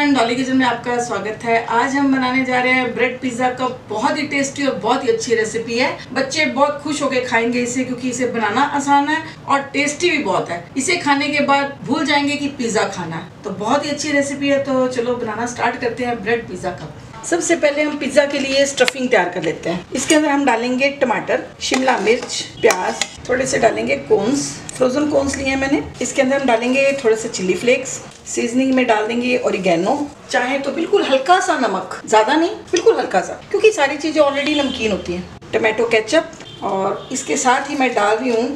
Everyone Dolly kitchen में आपका स्वागत है। आज हम बनाने जा रहे हैं ब्रेड पिज्जा का बहुत ही टेस्टी और बहुत ही अच्छी रेसिपी है। बच्चे बहुत खुश होकर खाएँगे इसे क्योंकि इसे बनाना आसान है और टेस्टी भी बहुत है। इसे खाने के बाद भूल जाएँगे कि पिज्जा खाना। है तो बहुत ही अच्छी रेसिपी है तो चलो बनाना स्टार्ट करते हैं ब्रेड पिज्जा का। सबसे पहले हम पिज़्ज़ा के लिए स्टफिंग तैयार कर लेते हैं। इसके अंदर हम डालेंगे टमाटर, शिमला मिर्च, प्याज, थोड़े से डालेंगे कोन्स। फ्रोजन कोन्स लिए हैं मैंने। इसके अंदर हम डालेंगे थोड़े से चिली फ्लेक्स सीजनिंग में डाल देंगे ओरिगेनो चाहे तो बिल्कुल हल्का सा नमक। ज़्यादा नहीं, बिल्कुल हल्का सा। क्योंकि सारी चीज़ें ऑलरेडी नमकीन होती हैं। टमाटो केचप और इसके साथ ही मैं डाल रही हूँ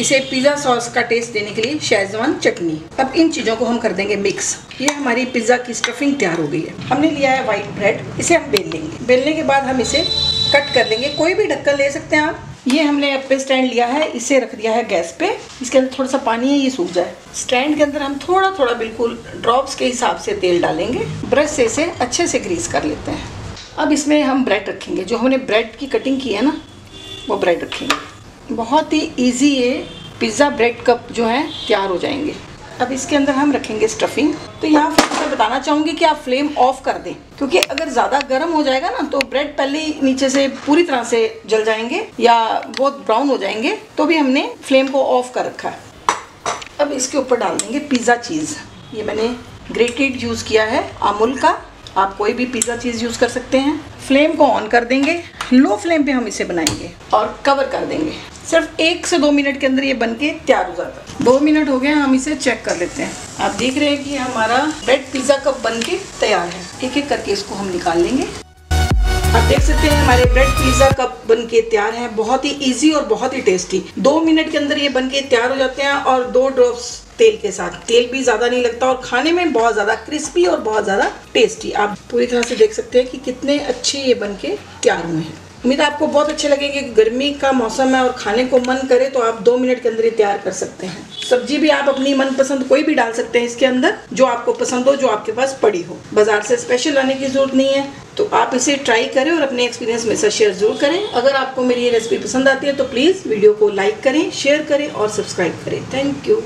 इसे पिज़्ज़ा सॉस का टेस्ट देने के लिए शेजवान चटनी। अब इन चीज़ों को हम कर देंगे मिक्स ये हमारी पिज़्ज़ा की स्टफिंग तैयार हो गई है। हमने लिया है वाइट ब्रेड इसे हम बेल लेंगे। बेलने के बाद हम इसे कट कर लेंगे कोई भी ढक्कन ले सकते हैं आप। ये हमने अपने स्टैंड लिया है। इसे रख दिया है गैस पे। इसके अंदर थोड़ा सा पानी है, ये सूख जाए। स्टैंड के अंदर हम थोड़ा थोड़ा बिल्कुल ड्रॉप्स के हिसाब से तेल डालेंगे। ब्रश से इसे अच्छे से ग्रीस कर लेते हैं। अब इसमें हम ब्रेड रखेंगे। जो हमने ब्रेड की कटिंग की है ना, वो ब्रेड रखेंगे। बहुत ही ईजी ये पिज़्ज़ा ब्रेड कप जो है, तैयार हो जाएँगे। अब इसके अंदर हम रखेंगे स्टफिंग तो यहाँ फिर मैं बताना चाहूँगी कि आप फ्लेम ऑफ़ कर दें। क्योंकि अगर ज़्यादा गर्म हो जाएगा ना तो ब्रेड पहले ही नीचे से पूरी तरह से जल जाएँगे या बहुत ब्राउन हो जाएँगे तो भी हमने फ्लेम को ऑफ़ कर रखा है। अब इसके ऊपर डाल देंगे पिज़्ज़ा चीज़ ये मैंने ग्रेटेड यूज़ किया है, अमूल का। आप कोई भी पिज़्ज़ा चीज़ यूज़ कर सकते हैं। फ्लेम को ऑन कर देंगे। लो फ्लेम पे हम इसे बनाएँगे और कवर कर देंगे। सिर्फ़ एक से दो मिनट के अंदर ये बन के तैयार हो जाता है। दो मिनट हो गए, हम इसे चेक कर लेते हैं। आप देख रहे हैं कि हमारा ब्रेड पिज़्ज़ा कप बन के तैयार है। एक एक करके इसको हम निकाल लेंगे। आप देख सकते हैं हमारे ब्रेड पिज़्ज़ा कप बन के तैयार है। बहुत ही इजी और बहुत ही टेस्टी दो मिनट के अंदर ये बन के तैयार हो जाते हैं और दो ड्रॉप्स तेल के साथ। तेल भी ज़्यादा नहीं लगता और खाने में बहुत ज़्यादा क्रिस्पी और बहुत ज़्यादा टेस्टी आप पूरी तरह से देख सकते हैं कि कितने अच्छे ये बन के तैयार हुए हैं। उम्मीद आपको बहुत अच्छे लगेंगे गर्मी का मौसम है और खाने को मन करे तो आप दो मिनट के अंदर ही तैयार कर सकते हैं। सब्ज़ी भी आप अपनी मनपसंद कोई भी डाल सकते हैं इसके अंदर, जो आपको पसंद हो, जो आपके पास पड़ी हो। बाज़ार से स्पेशल लाने की ज़रूरत नहीं है तो आप इसे ट्राई करें और अपने एक्सपीरियंस में साथ शेयर ज़रूर करें। अगर आपको मेरी ये रेसिपी पसंद आती है तो प्लीज़ वीडियो को लाइक करें शेयर करें और सब्सक्राइब करें। Thank you